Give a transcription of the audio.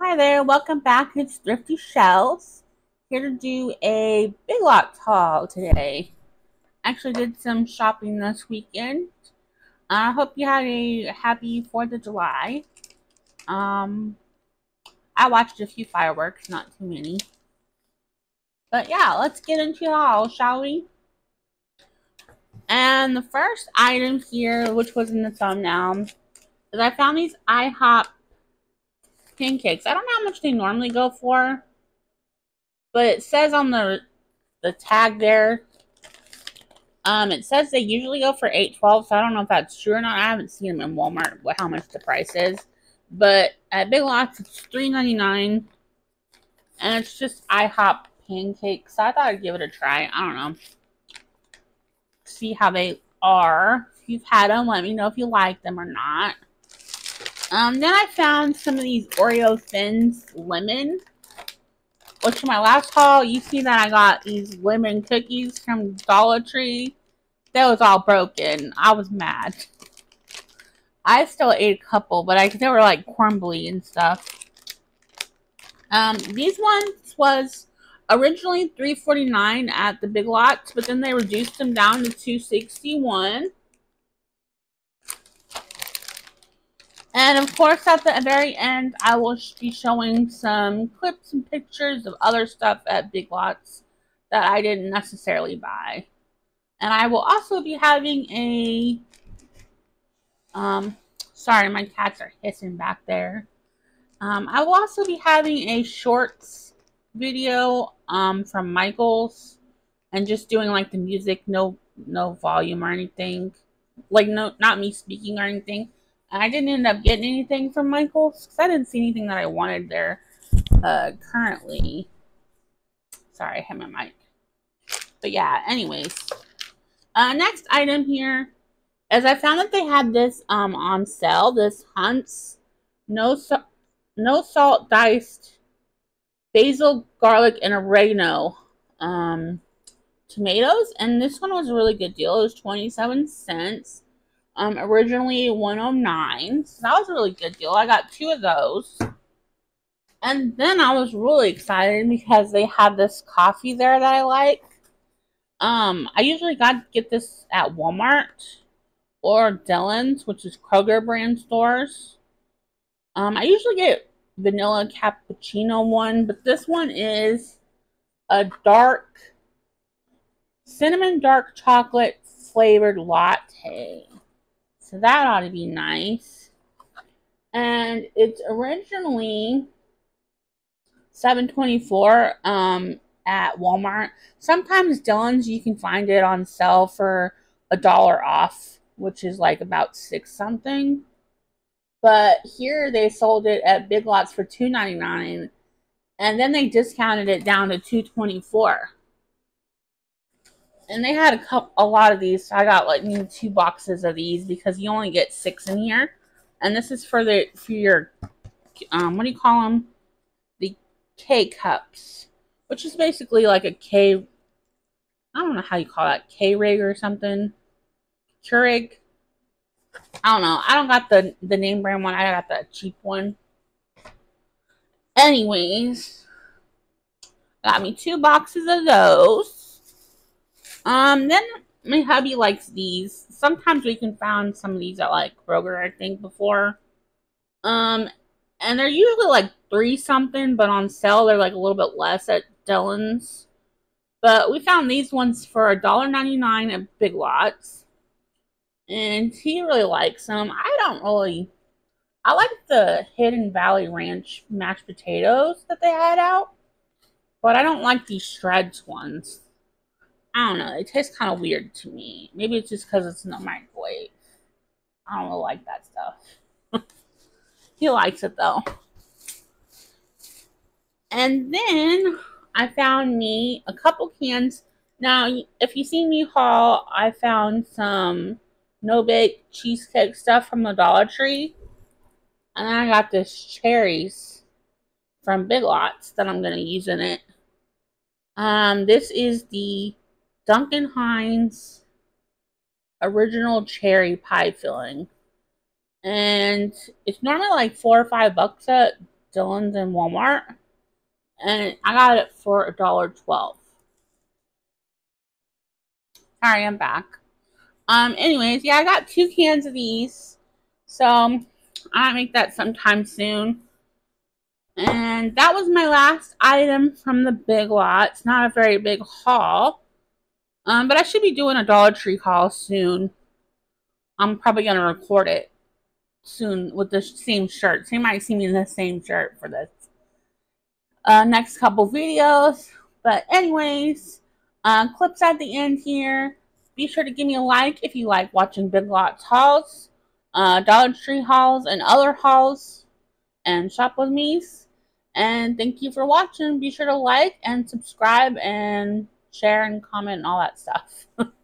Hi there, welcome back. It's Thrifty Shells. Here to do a Big Lots haul today. Actually did some shopping this weekend. I hope you had a happy 4th of July. Um, I watched a few fireworks, not too many. But yeah, let's get into it all, shall we? And the first item here, which was in the thumbnail, is I found these IHOP pancakes. I don't know how much they normally go for, but it says on the the tag there. Um, it says they usually go for eight twelve. So I don't know if that's true or not. I haven't seen them in Walmart. What how much the price is, but at Big Lots it's three ninety nine, and it's just IHOP pancakes. So I thought I'd give it a try. I don't know. See how they are. If you've had them, let me know if you like them or not. Um, then I found some of these Oreo Thins Lemon. Which in my last haul, you see that I got these lemon cookies from Dollar Tree. That was all broken. I was mad. I still ate a couple, but I they were like crumbly and stuff. Um, these ones was originally 349 at the Big Lots, but then they reduced them down to 261 And of course, at the very end, I will be showing some clips and pictures of other stuff at Big Lots that I didn't necessarily buy. And I will also be having a, um, sorry, my cats are hissing back there. Um, I will also be having a shorts video, um, from Michaels and just doing like the music, no, no volume or anything. Like, no, not me speaking or anything I didn't end up getting anything from Michael's because I didn't see anything that I wanted there uh, currently. Sorry, I had my mic. But yeah, anyways. Uh, next item here is I found that they had this um, on sale. This Hunt's no, so no salt diced basil, garlic, and oregano um, tomatoes. And this one was a really good deal. It was 27 cents. Um, originally 109. So that was a really good deal. I got two of those. And then I was really excited because they had this coffee there that I like. Um, I usually got get this at Walmart or Dillon's, which is Kroger brand stores. Um, I usually get vanilla cappuccino one, but this one is a dark cinnamon dark chocolate flavored latte. So that ought to be nice. And it's originally 724 um at Walmart. Sometimes Dillon's you can find it on sale for a dollar off, which is like about six something. But here they sold it at Big Lots for two ninety nine, and then they discounted it down to two twenty four and they had a couple, a lot of these. So I got like know, two boxes of these because you only get six in here, and this is for the for your um what do you call them? The K cups, which is basically like a K. I don't know how you call that K rig or something. Keurig. I don't know. I don't got the the name brand one. I got the cheap one. Anyways, got me two boxes of those. Um, then my hubby likes these. Sometimes we can find some of these at like Kroger, I think, before. Um, and they're usually like three something, but on sale they're like a little bit less at Dillon's. But we found these ones for a dollar ninety nine at Big Lots, and he really likes them. I don't really. I like the Hidden Valley Ranch mashed potatoes that they had out, but I don't like these shreds ones. I don't know. It tastes kind of weird to me. Maybe it's just because it's in the microwave. I don't really like that stuff. he likes it though. And then I found me a couple cans. Now, if you see me haul, I found some no bake cheesecake stuff from the Dollar Tree. And I got this cherries from Big Lots that I'm going to use in it. Um, this is the Duncan Hines original cherry pie filling. And it's normally like four or five bucks at Dillon's and Walmart. And I got it for a dollar twelve. Sorry, I'm back. Um, anyways, yeah, I got two cans of these. So I might make that sometime soon. And that was my last item from the Big Lot. It's not a very big haul. Um, but I should be doing a Dollar Tree haul soon. I'm probably going to record it soon with the same shirt. So you might see me in the same shirt for this uh, next couple videos. But anyways, uh, clips at the end here. Be sure to give me a like if you like watching Big Lots hauls, uh, Dollar Tree hauls, and other hauls, and shop with me. And thank you for watching. Be sure to like and subscribe and share and comment and all that stuff.